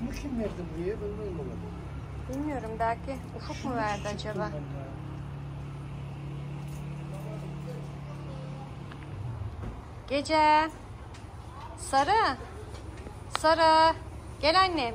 Bunu kim verdi buraya? Ben de anlamadım. Bilmiyorum belki Ufuk mu verdi acaba? Gece. Sarı. Sarı. Gel annem.